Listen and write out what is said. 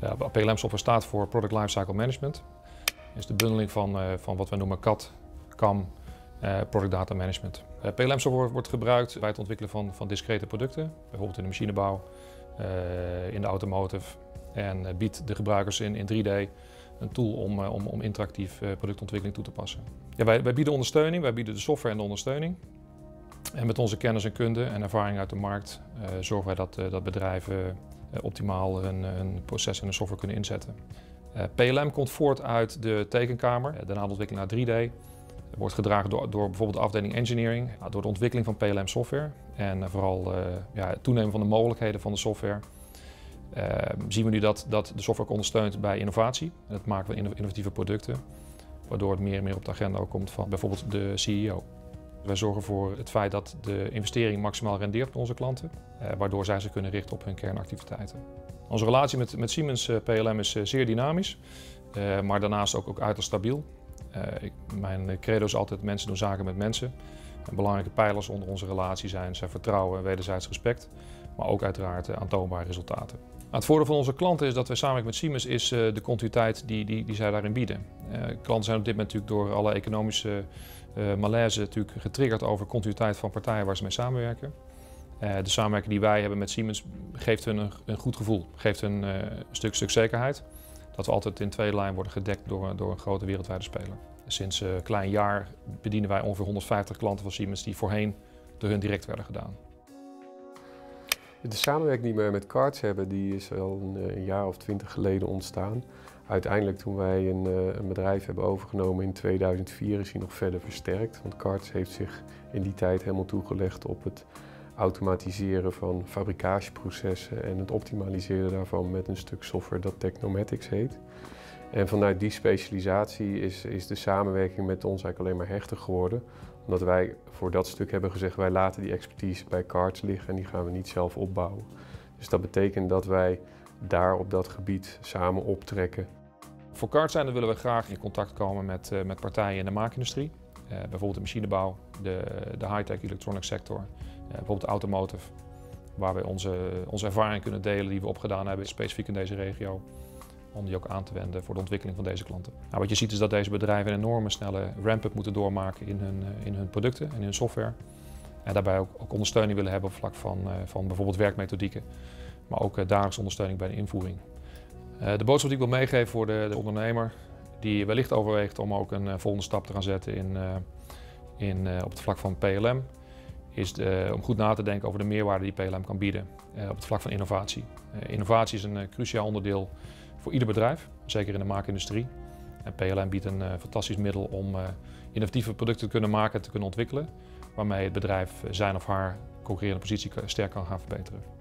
Ja, PLM software staat voor Product Lifecycle Management. is de bundeling van, uh, van wat we noemen CAD, CAM, uh, Product Data Management. Uh, PLM software wordt gebruikt bij het ontwikkelen van, van discrete producten, bijvoorbeeld in de machinebouw, in de automotive. En biedt de gebruikers in, in 3D een tool om, om, om interactief productontwikkeling toe te passen. Ja, wij, wij bieden ondersteuning, wij bieden de software en de ondersteuning. En met onze kennis en kunde en ervaring uit de markt zorgen wij dat, dat bedrijven eh, optimaal hun, proces en hun software kunnen inzetten. Eh, PLM komt voort uit de tekenkamer, de nadelontwikkeling naar 3D. Wordt gedragen door, door bijvoorbeeld de afdeling engineering, door de ontwikkeling van PLM software en eh, vooral ja, het toenemen van de mogelijkheden van de software. Uh, zien we nu dat, dat de software ondersteunt bij innovatie en het maken van innovatieve producten, waardoor het meer en meer op de agenda komt van bijvoorbeeld de CEO. Wij zorgen voor het feit dat de investering maximaal rendeert bij onze klanten, eh, waardoor zij zich kunnen richten op hun kernactiviteiten. Onze relatie met, met Siemens eh, PLM is eh, zeer dynamisch, maar daarnaast ook, ook uiterst stabiel. Mijn credo is altijd mensen doen zaken met mensen. En belangrijke pijlers onder onze relatie zijn, zijn vertrouwen en wederzijds respect, maar ook uiteraard aantoonbare resultaten. Het voordeel van onze klanten is dat wij samen met Siemens is de continuïteit die, die, die zij daarin bieden. Klanten zijn op dit moment natuurlijk door alle economische malaise natuurlijk getriggerd over continuïteit van partijen waar ze mee samenwerken. Uh, de samenwerking die wij hebben met Siemens geeft hun een, goed gevoel, geeft hun uh, een stuk, stuk zekerheid. Dat we altijd in tweede lijn worden gedekt door, door een grote wereldwijde speler. Sinds een klein jaar bedienen wij ongeveer 150 klanten van Siemens die voorheen door hun direct werden gedaan. De samenwerking die we met Cards hebben, die is al een, een jaar of twintig geleden ontstaan. Uiteindelijk toen wij een, eh, een, bedrijf hebben overgenomen in 2004 is hij nog verder versterkt. Want Cards heeft zich in die tijd helemaal toegelegd op het automatiseren van fabricatieprocessen en het optimaliseren daarvan met een stuk software dat Technomatics heet. En vanuit die specialisatie is, is de samenwerking met ons eigenlijk alleen maar hechter geworden. Omdat wij voor dat stuk hebben gezegd, wij laten die expertise bij Cards liggen en die gaan we niet zelf opbouwen. Dus dat betekent dat wij daar op dat gebied samen optrekken. Voor kartzijnde willen we graag in contact komen met, uh, met partijen in de maakindustrie. Uh, bijvoorbeeld de machinebouw, de, de high-tech electronic sector, uh, bijvoorbeeld de automotive. Waar we onze, onze ervaring kunnen delen die we opgedaan hebben, specifiek in deze regio. Om die ook aan te wenden voor de ontwikkeling van deze klanten. Nou, wat je ziet is dat deze bedrijven een enorme snelle ramp-up moeten doormaken in hun, in hun producten en hun software. En daarbij ook, ook ondersteuning willen hebben op vlak van, van bijvoorbeeld werkmethodieken maar ook eh, dagelijks ondersteuning bij de invoering. Eh, de boodschap die ik wil meegeven voor de, de ondernemer die wellicht overweegt om ook een eh, volgende stap te gaan zetten in, in, op het vlak van PLM, is de, om goed na te denken over de meerwaarde die PLM kan bieden op het vlak van innovatie. innovatie is een cruciaal onderdeel voor ieder bedrijf, zeker in de maakindustrie. En PLM biedt een fantastisch middel om innovatieve producten te kunnen maken en te kunnen ontwikkelen, waarmee het bedrijf zijn of haar concurrerende positie sterk kan gaan verbeteren.